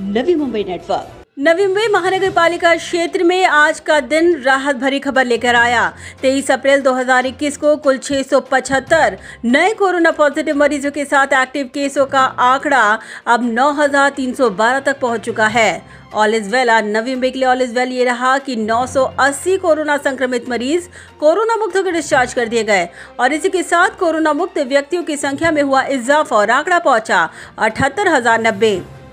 नवी Mumbai network. Navi Mumbai महानगर पालिका क्षेत्र में आज का दिन राहत भरी खबर लेकर आया। 23 अप्रैल 2021 को कुल 675 नए कोरोना पॉजिटिव मरीजों के साथ एक्टिव केसों का आंकड़ा अब 9,312 तक पहुँच चुका है। ऑल इज़ वेल आज नवी मुंबई के लिए ऑल इज़ वेल ये रहा कि 980 कोरोना संक्रमित मरीज़ कोरोना मुक्त होकर डिस्चार्ज कर दिए गए। और इसी के साथ कोरोना मुक्त व्यक्तियों की संख्या में हुआ इजाफा और आंकड़ा पहुँचा अठहत्तर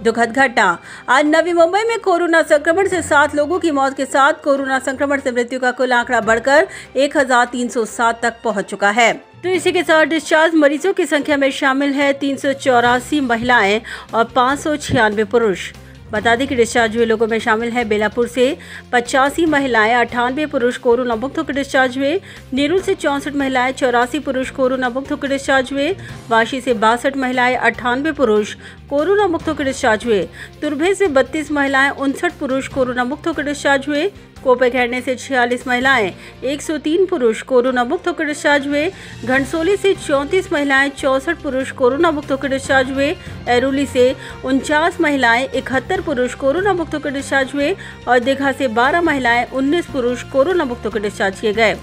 दुखद घटना आज नवी मुंबई में कोरोना संक्रमण से सात लोगों की मौत के साथ कोरोना संक्रमण से मृत्यु का कुल आंकड़ा बढ़कर 1307 तक पहुँच चुका है। तो इसी के साथ डिस्चार्ज मरीजों की संख्या में शामिल है तीन सौ चौरासी महिलाएँ और पाँच सौ छियानवे पुरुष। बता दें कि डिस्चार्ज हुए लोगों में शामिल है बेलापुर से पचासी महिलाएँ, अठानवे पुरुष कोरोना मुक्त होकर डिस्चार्ज हुए। नेरुल से चौंसठ महिलाएँ, चौरासी पुरुष कोरोना मुक्त होकर डिस्चार्ज हुए। वाशी से बासठ महिलाएँ, अठानवे पुरुष कोरोना मुक्त होकर डिस्चार्ज हुए। तुरभे से बत्तीस महिलाएँ, उनसठ पुरुष कोरोना मुक्त होकर डिस्चार्ज हुए। कोपे घेरने से छियालीस महिलाएँ 103 पुरुष कोरोना मुक्त होकर डिस्चार्ज हुए। घनसोली से चौंतीस महिलाएँ, चौसठ पुरुष कोरोना मुक्त होकर डिस्चार्ज हुए। एरोली से उनचास महिलाएँ, इकहत्तर पुरुष कोरोना मुक्त होकर डिस्चार्ज हुए। और दीघा से 12 महिलाएँ 19 पुरुष कोरोना मुक्त होकर डिस्चार्ज किए गए।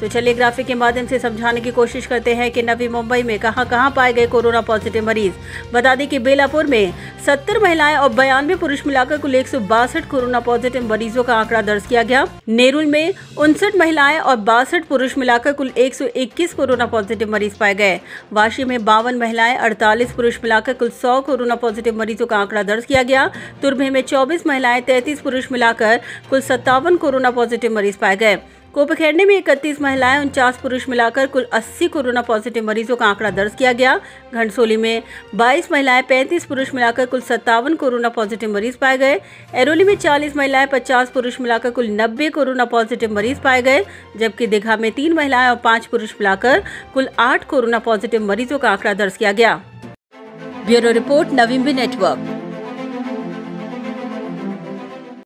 तो चलिए ग्राफिक के माध्यम से समझाने की कोशिश करते हैं कि नवी मुंबई में कहाँ कहाँ पाए गए कोरोना पॉजिटिव मरीज़। बता दें कि बेलापुर में 70 महिलाएँ और बयानवे पुरुष मिलाकर कुल एक सौ बासठ कोरोना पॉजिटिव मरीजों का आंकड़ा दर्ज किया गया। नेरुल में उनसठ महिलाएँ और बासठ पुरुष मिलाकर कुल एक सौ इक्कीस कोरोना पॉजिटिव मरीज़ पाए गए। वाशी में बावन महिलाएँ, अड़तालीस पुरुष मिलाकर कुल सौ कोरोना पॉजिटिव मरीजों का आंकड़ा दर्ज किया गया। तुरभे में चौबीस महिलाएँ, तैतीस पुरुष मिलाकर कुल सत्तावन कोरोना पॉजिटिव मरीज़ पाए गए। कोपखेरने में इकतीस महिलाएँ, उनचास पुरुष मिलाकर कुल 80 कोरोना पॉजिटिव मरीजों का आंकड़ा दर्ज किया गया। घनसोली में 22 महिलाएँ 35 पुरुष मिलाकर कुल सत्तावन कोरोना पॉजिटिव मरीज़ पाए गए। एरोली में 40 महिलाएँ 50 पुरुष मिलाकर कुल 90 कोरोना पॉजिटिव मरीज़ पाए गए, जबकि दीघा में तीन महिलाएँ और पाँच पुरुष मिलाकर कुल आठ कोरोना पॉजिटिव मरीजों का आंकड़ा दर्ज किया गया। ब्यूरो रिपोर्ट, नवीम्बी नेटवर्क।